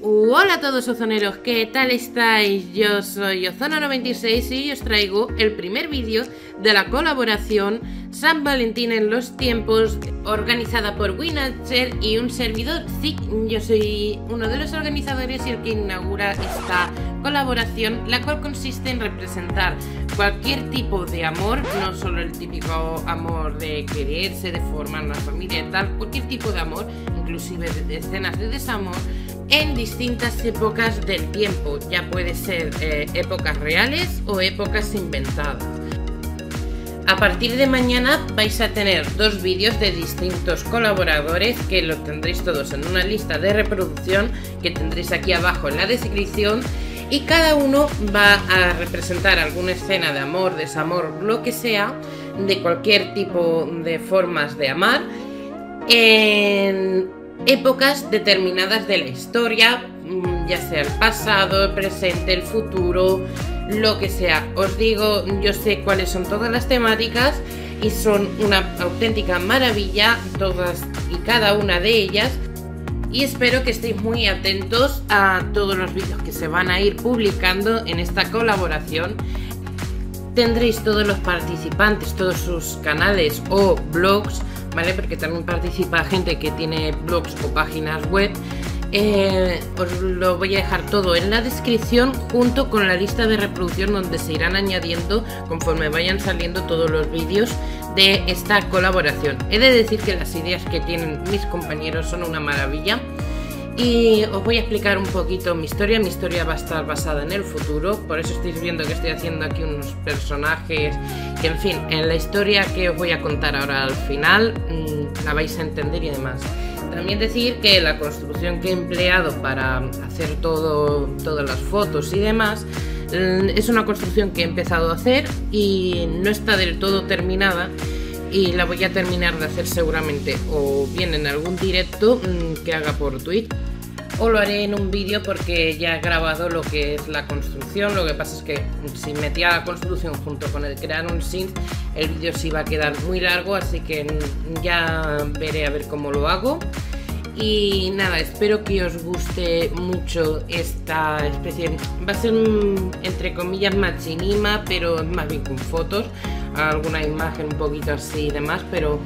Hola a todos ozoneros, ¿qué tal estáis? Yo soy Ozono96 y os traigo el primer vídeo de la colaboración San Valentín en los tiempos organizada por Winatcher y un servidor ZIC. Yo soy uno de los organizadores y el que inaugura esta colaboración, la cual consiste en representar cualquier tipo de amor, no solo el típico amor de quererse, de formar una familia y tal, cualquier tipo de amor, inclusive de escenas de desamor en distintas épocas del tiempo, ya puede ser eh, épocas reales o épocas inventadas. A partir de mañana vais a tener dos vídeos de distintos colaboradores que los tendréis todos en una lista de reproducción que tendréis aquí abajo en la descripción y cada uno va a representar alguna escena de amor, desamor, lo que sea, de cualquier tipo de formas de amar en épocas determinadas de la historia, mm, ya sea el pasado, el presente, el futuro, lo que sea. Os digo, yo sé cuáles son todas las temáticas y son una auténtica maravilla todas y cada una de ellas. Y espero que estéis muy atentos a todos los vídeos que se van a ir publicando en esta colaboración. Tendréis todos los participantes, todos sus canales o blogs ¿vale? Porque también participa gente que tiene blogs o páginas web. Eh, os lo voy a dejar todo en la descripción junto con la lista de reproducción donde se irán añadiendo conforme vayan saliendo todos los vídeos de esta colaboración. He de decir que las ideas que tienen mis compañeros son una maravilla y os voy a explicar un poquito mi historia. Mi historia va a estar basada en el futuro, por eso estáis viendo que estoy haciendo aquí unos personajes que, en fin, en la historia que os voy a contar ahora al final mm, la vais a entender y demás. También decir que la construcción que he empleado para hacer todas las fotos y demás mm, es una construcción que he empezado a hacer y no está del todo terminada y la voy a terminar de hacer seguramente o bien en algún directo mm, que haga por Twitter o lo haré en un vídeo porque ya he grabado lo que es la construcción. Lo que pasa es que si metía la construcción junto con el crear un synth, el vídeo sí va a quedar muy largo, así que ya veré a ver cómo lo hago. Y nada, espero que os guste mucho esta especie. Va a ser entre comillas machinima, pero más bien con fotos. Alguna imagen un poquito así y demás, pero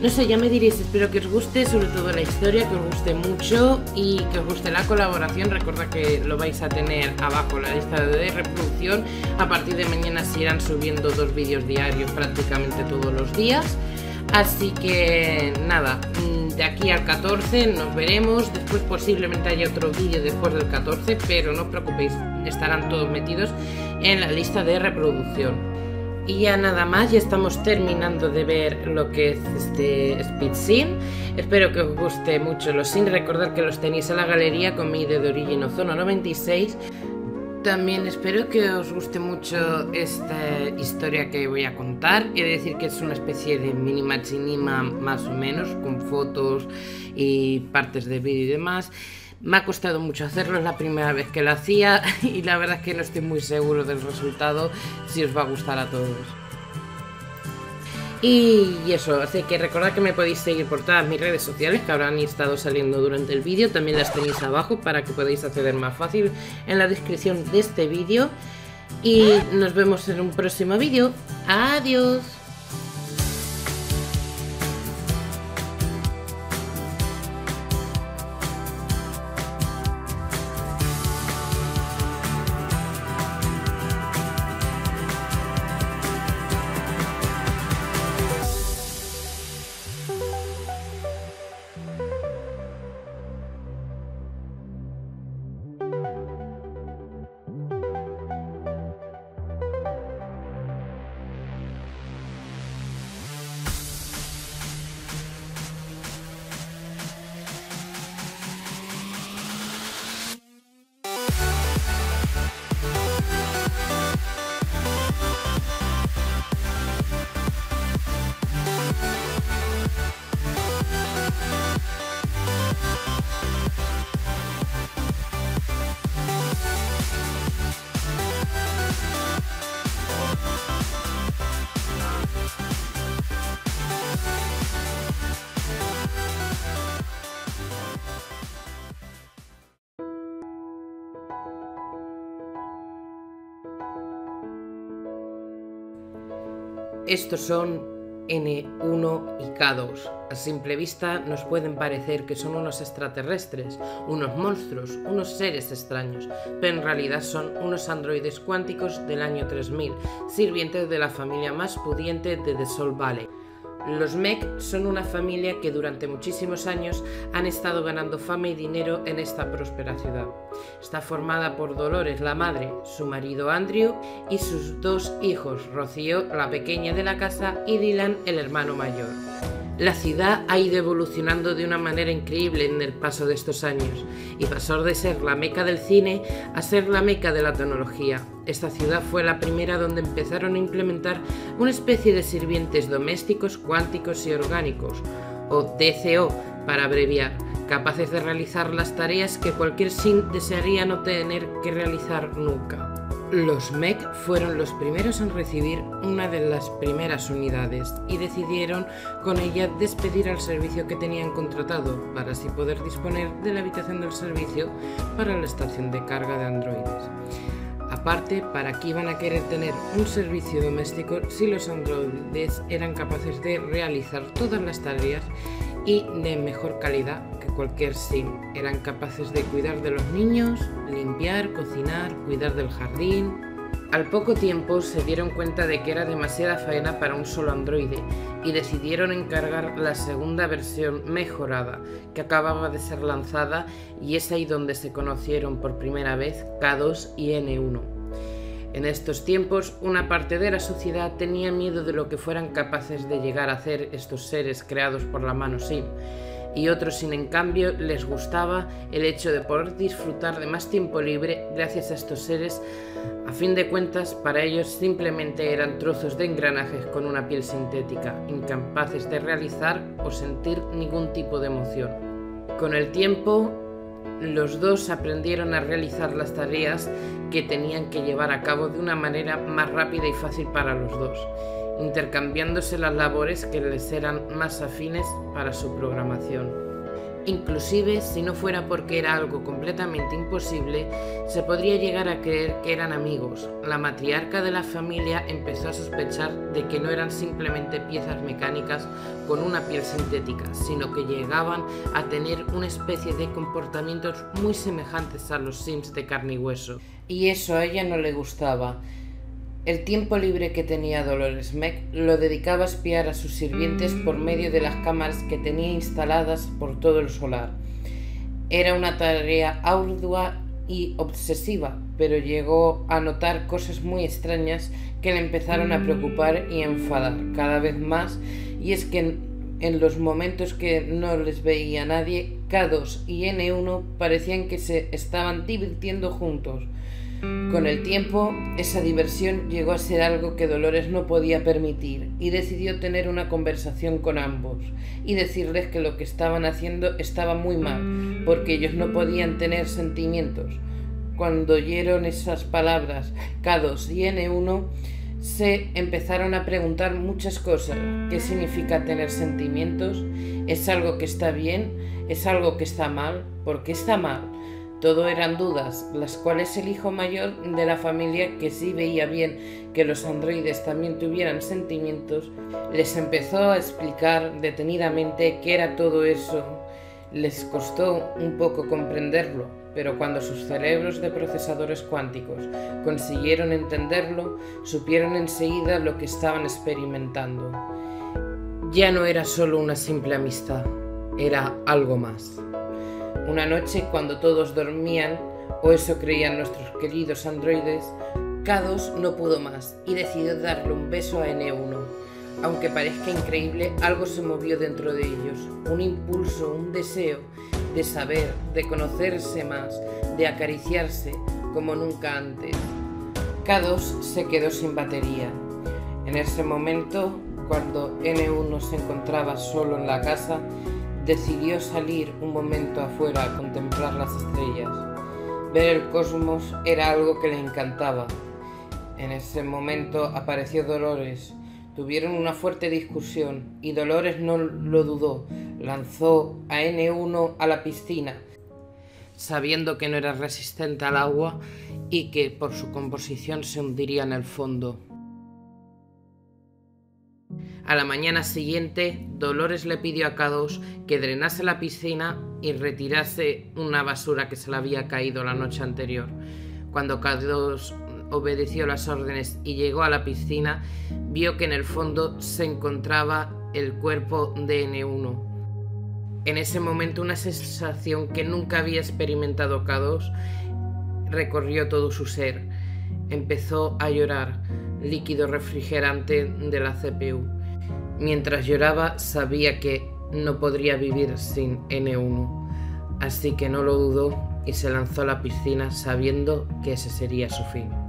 no sé, ya me diréis, espero que os guste, sobre todo la historia, que os guste mucho y que os guste la colaboración. Recuerda que lo vais a tener abajo la lista de reproducción. A partir de mañana se irán subiendo dos vídeos diarios prácticamente todos los días. Así que nada, mm, de aquí al 14 nos veremos. Después posiblemente haya otro vídeo después del 14, pero no os preocupéis, estarán todos metidos en la lista de reproducción. Y ya nada más, ya estamos terminando de ver lo que es este Speed Sim. Espero que os guste mucho los sin recordar que los tenéis en la galería con mi de Origen Ozono 96. También espero que os guste mucho esta historia que voy a contar. He de decir que es una especie de mini machinima más o menos, con fotos y partes de vídeo y demás. Me ha costado mucho hacerlo, es la primera vez que lo hacía y la verdad es que no estoy muy seguro del resultado, si os va a gustar a todos. Y eso, así que recordad que me podéis seguir por todas mis redes sociales que habrán estado saliendo durante el vídeo, también las tenéis abajo para que podáis acceder más fácil en la descripción de este vídeo. Y nos vemos en un próximo vídeo. Adiós. Estos son N1 y K2. A simple vista nos pueden parecer que son unos extraterrestres, unos monstruos, unos seres extraños, pero en realidad son unos androides cuánticos del año 3000, sirvientes de la familia más pudiente de The Soul Valley. Los Mech son una familia que durante muchísimos años han estado ganando fama y dinero en esta próspera ciudad. Está formada por Dolores, la madre, su marido Andrew y sus dos hijos, Rocío, la pequeña de la casa, y Dylan, el hermano mayor. La ciudad ha ido evolucionando de una manera increíble en el paso de estos años y pasó de ser la meca del cine a ser la meca de la tecnología. Esta ciudad fue la primera donde empezaron a implementar una especie de sirvientes domésticos cuánticos y orgánicos, o DCO para abreviar, capaces de realizar las tareas que cualquier SIN desearía no tener que realizar nunca. Los MEC fueron los primeros en recibir una de las primeras unidades y decidieron con ella despedir al servicio que tenían contratado para así poder disponer de la habitación del servicio para la estación de carga de androides. Aparte, ¿para qué iban a querer tener un servicio doméstico si los androides eran capaces de realizar todas las tareas y de mejor calidad que cualquier sim. Eran capaces de cuidar de los niños, limpiar, cocinar, cuidar del jardín. Al poco tiempo se dieron cuenta de que era demasiada faena para un solo androide y decidieron encargar la segunda versión mejorada que acababa de ser lanzada y es ahí donde se conocieron por primera vez K2 y N1. En estos tiempos, una parte de la sociedad tenía miedo de lo que fueran capaces de llegar a hacer estos seres creados por la mano Sim, y otros, sin en cambio, les gustaba el hecho de poder disfrutar de más tiempo libre gracias a estos seres. A fin de cuentas, para ellos simplemente eran trozos de engranajes con una piel sintética, incapaces de realizar o sentir ningún tipo de emoción. Con el tiempo, los dos aprendieron a realizar las tareas que tenían que llevar a cabo de una manera más rápida y fácil para los dos, intercambiándose las labores que les eran más afines para su programación. Inclusive, si no fuera porque era algo completamente imposible, se podría llegar a creer que eran amigos. La matriarca de la familia empezó a sospechar de que no eran simplemente piezas mecánicas con una piel sintética, sino que llegaban a tener una especie de comportamientos muy semejantes a los Sims de carne y hueso. Y eso a ella no le gustaba. El tiempo libre que tenía Dolores Meck lo dedicaba a espiar a sus sirvientes por medio de las cámaras que tenía instaladas por todo el solar. Era una tarea ardua y obsesiva, pero llegó a notar cosas muy extrañas que le empezaron a preocupar y enfadar cada vez más, y es que en los momentos que no les veía nadie, K2 y N1 parecían que se estaban divirtiendo juntos con el tiempo, esa diversión llegó a ser algo que Dolores no podía permitir y decidió tener una conversación con ambos y decirles que lo que estaban haciendo estaba muy mal, porque ellos no podían tener sentimientos. Cuando oyeron esas palabras K2 y N1, se empezaron a preguntar muchas cosas. ¿Qué significa tener sentimientos? ¿Es algo que está bien? ¿Es algo que está mal? ¿Por qué está mal? Todo eran dudas, las cuales el hijo mayor de la familia, que sí veía bien que los androides también tuvieran sentimientos, les empezó a explicar detenidamente qué era todo eso. Les costó un poco comprenderlo, pero cuando sus cerebros de procesadores cuánticos consiguieron entenderlo, supieron enseguida lo que estaban experimentando. Ya no era solo una simple amistad, era algo más. Una noche, cuando todos dormían, o eso creían nuestros queridos androides, K2 no pudo más y decidió darle un beso a N1. Aunque parezca increíble, algo se movió dentro de ellos, un impulso, un deseo de saber, de conocerse más, de acariciarse como nunca antes. K2 se quedó sin batería. En ese momento, cuando N1 se encontraba solo en la casa, decidió salir un momento afuera a contemplar las estrellas. Ver el cosmos era algo que le encantaba. En ese momento apareció Dolores. Tuvieron una fuerte discusión y Dolores no lo dudó. Lanzó a N1 a la piscina, sabiendo que no era resistente al agua y que por su composición se hundiría en el fondo. A la mañana siguiente, Dolores le pidió a K2 que drenase la piscina y retirase una basura que se le había caído la noche anterior. Cuando K2 obedeció las órdenes y llegó a la piscina, vio que en el fondo se encontraba el cuerpo de N1. En ese momento una sensación que nunca había experimentado K2 recorrió todo su ser. Empezó a llorar, líquido refrigerante de la CPU. Mientras lloraba sabía que no podría vivir sin N1, así que no lo dudó y se lanzó a la piscina sabiendo que ese sería su fin.